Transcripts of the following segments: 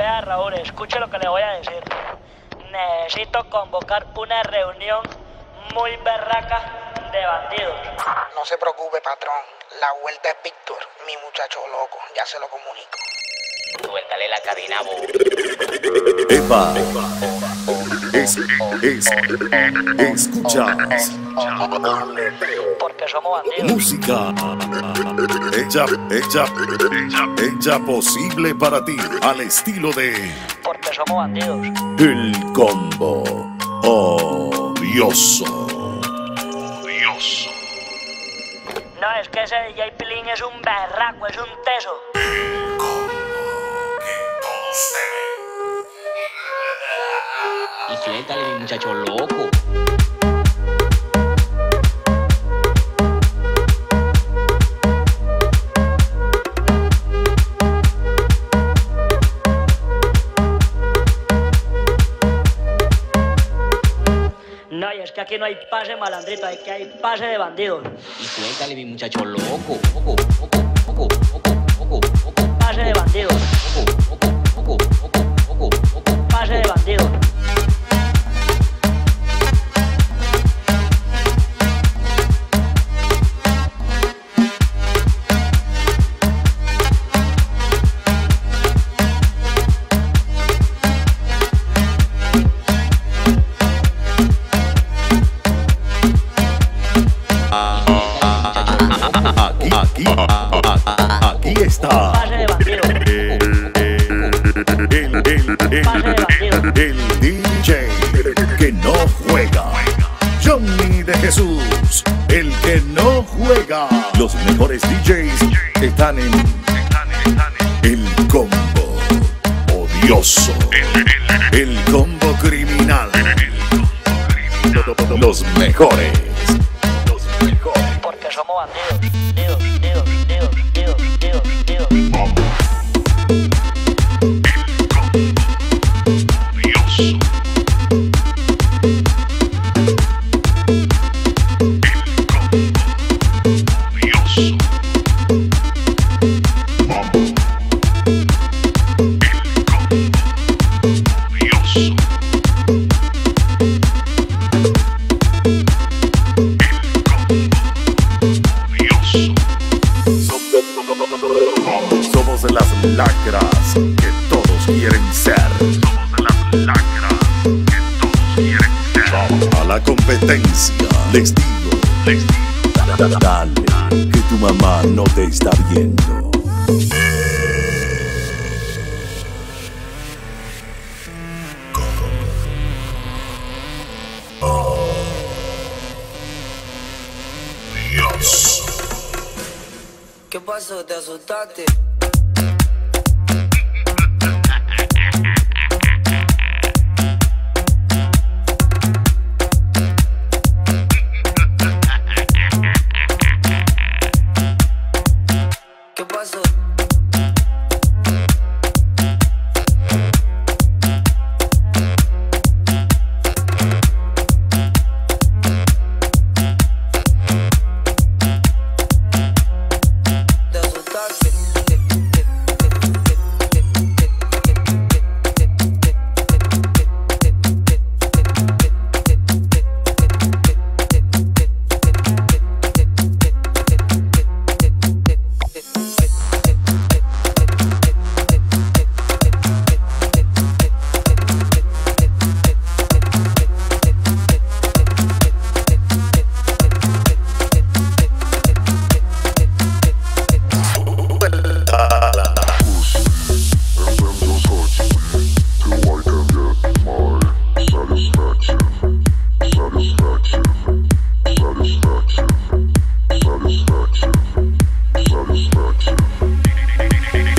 Vea Raúl, escuche lo que le voy a decir. Necesito convocar una reunión muy berraca de bandidos. No se preocupe, patrón. La vuelta es Víctor, mi muchacho loco. Ya se lo comunico. Suéltale la cabina, bo. Epa. Es, es, escuchas Porque somos bandidos. música hecha, hecha, hecha posible para ti al estilo de Porque somos bandidos. El Combo Odioso. Odioso. No, es que ese DJ Pilín es un berraco, es un teso. Mi muchacho loco. No, y es que aquí no hay pase malandrito, hay que hay pase de bandidos. Y suéltale, mi muchacho loco, loco, loco, loco, no te está viendo. ¿Qué pasó? ¿Te asustaste?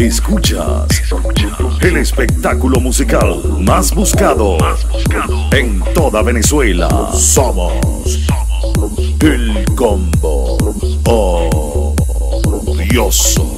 Escuchas el espectáculo musical más buscado en toda Venezuela. Somos el combo odioso.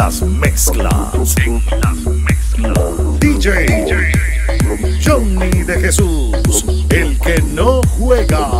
Las mezclas. En las mezclas. DJ Johnny de Jesús, el que no juega.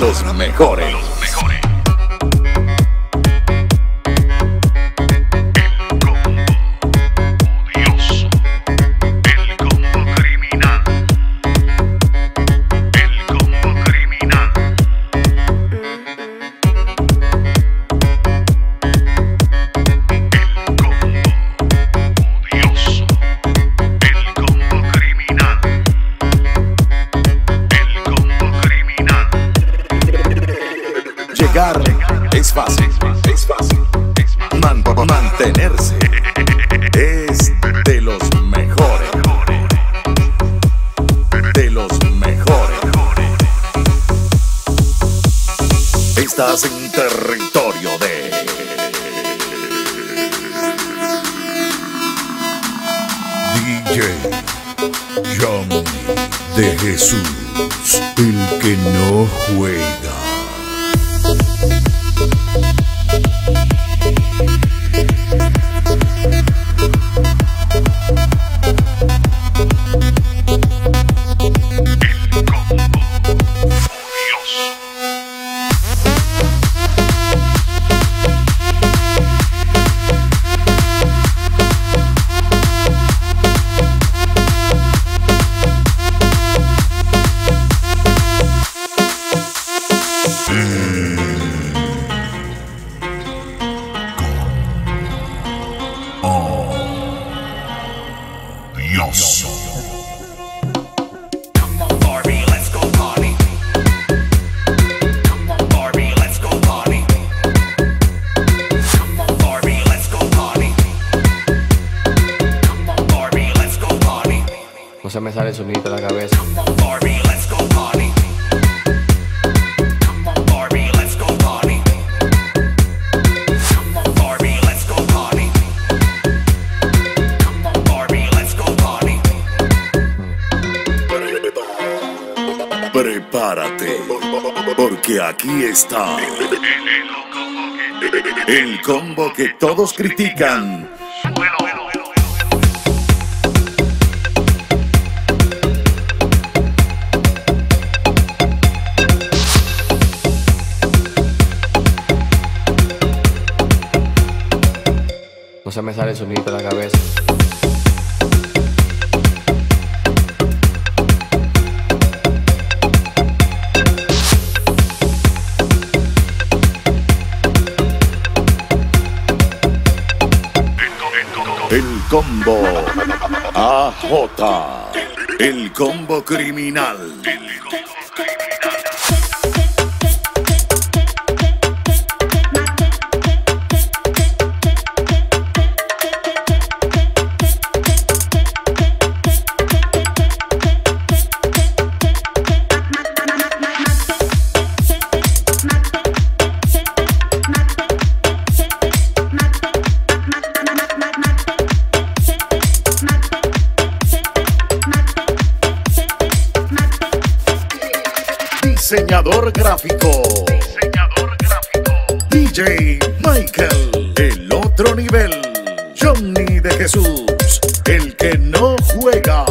Los mejores. Estás en territorio de. DJ John de Jesús, el que no juega. Party. Come on, Barbie, let's go party. Prepárate, porque aquí está el combo que todos critican. se me sale el sonido de la cabeza. El combo AJ. El combo criminal. diseñador gráfico. Diseñador gráfico. DJ Michael, el otro nivel. Johnny de Jesús, el que no juega.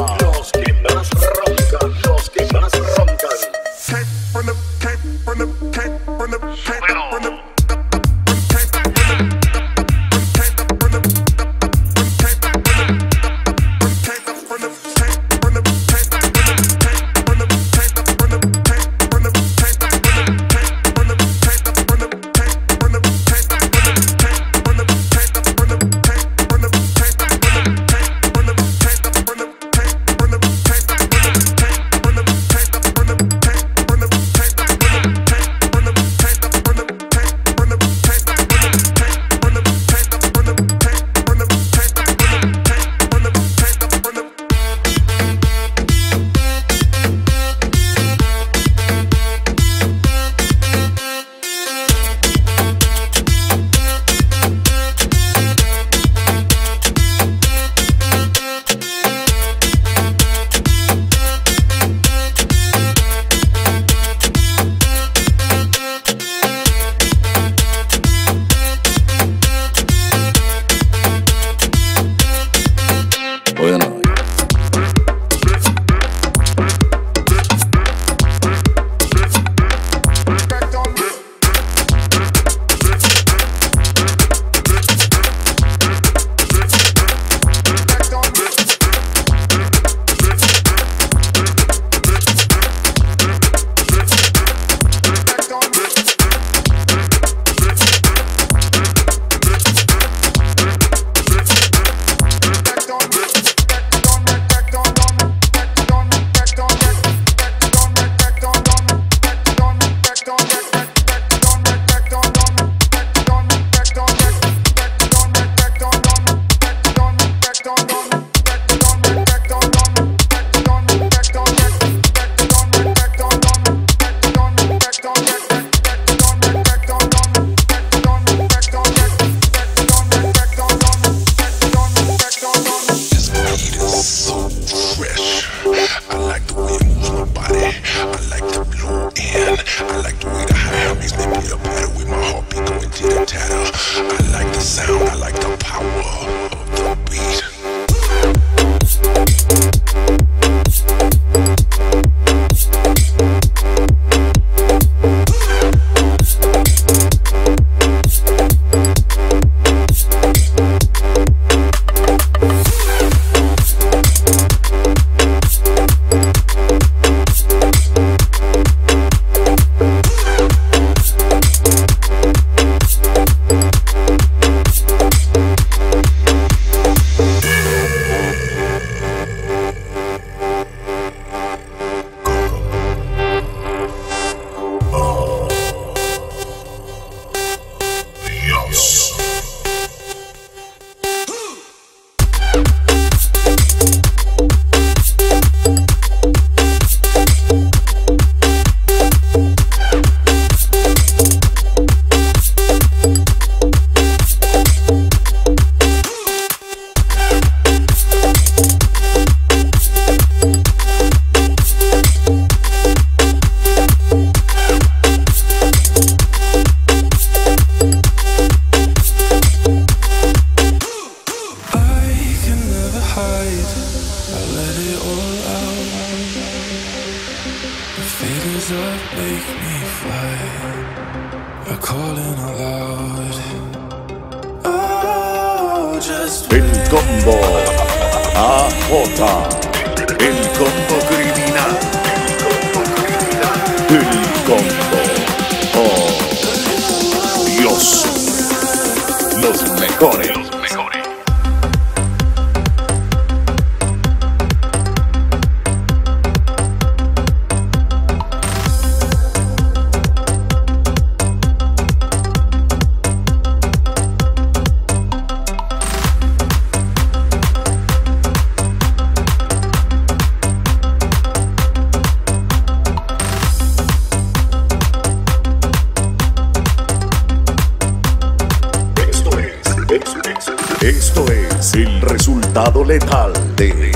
lado letal de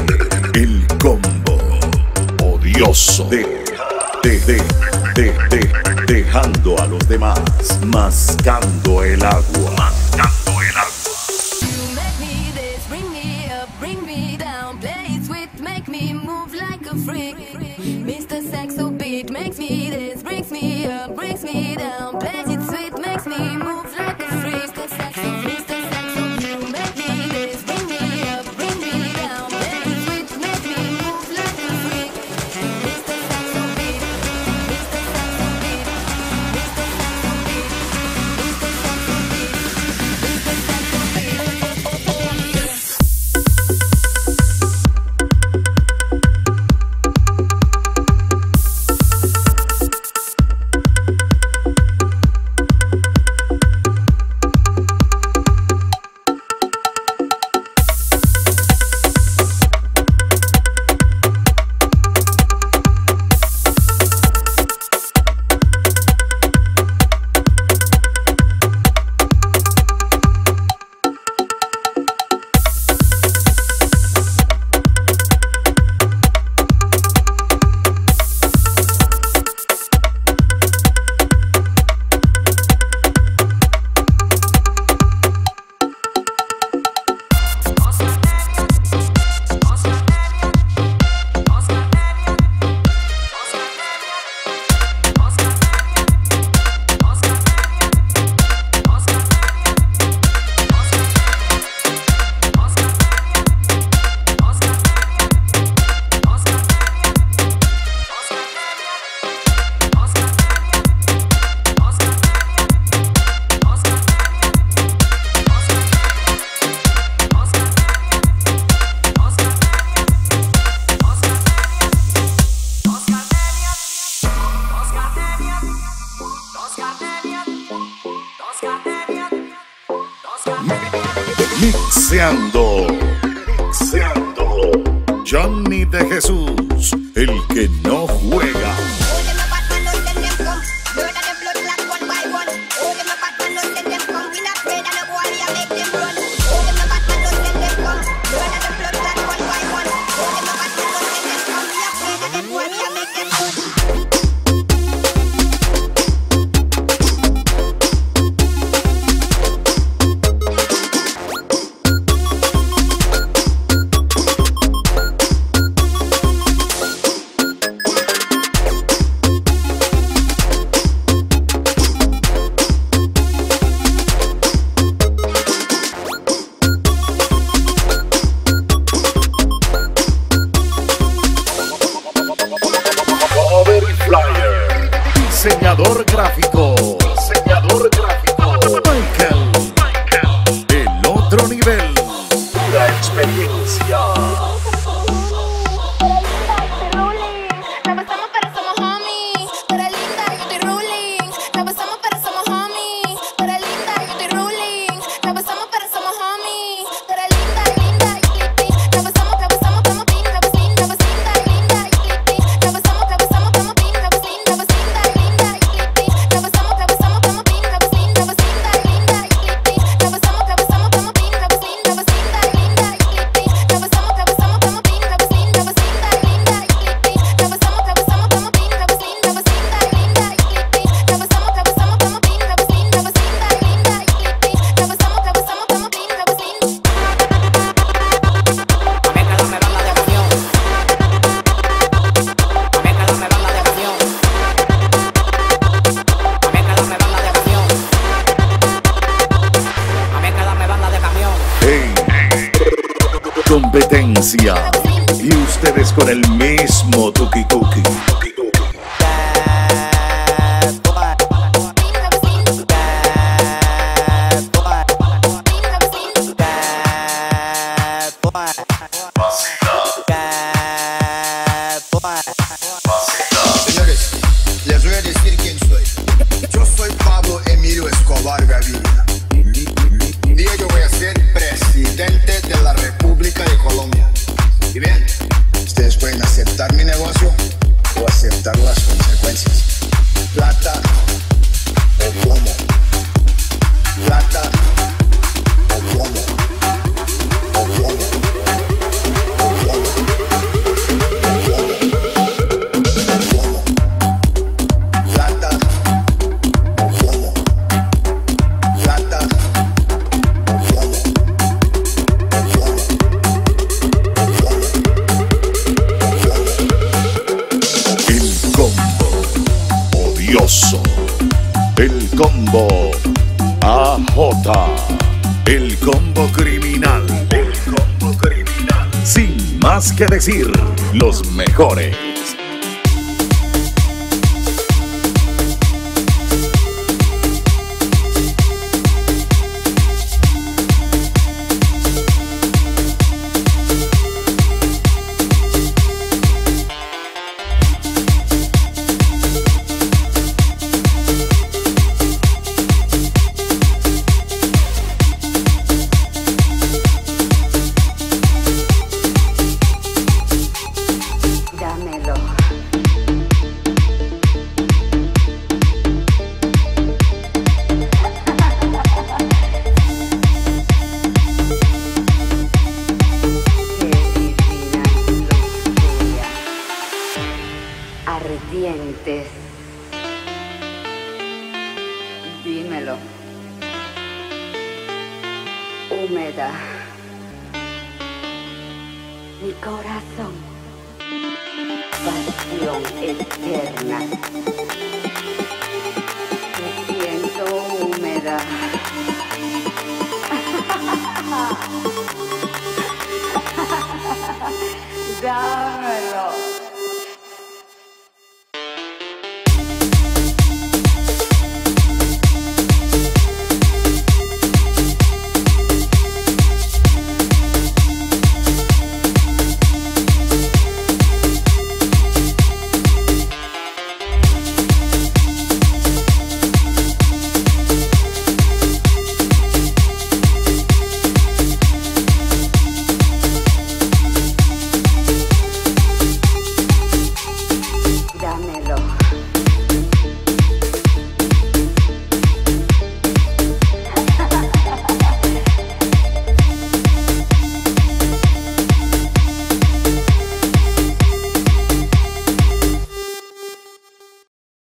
El Combo Odioso de, de, de, de, dejando a los demás mascando el agua. Mascando el agua. Mr. Saxo beat makes me dance, brings me up, brings me down, plays it sweet. Bruder im Spendierungsjahr. Con el mismo tuki tuki. AJ. El combo criminal. El combo criminal. Sin más que decir, los mejores.